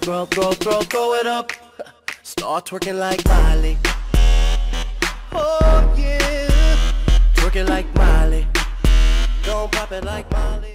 Throw, throw, throw, throw, throw it up. Start twerking like Miley. Oh yeah. Twerking like Miley. Don't pop it like Miley.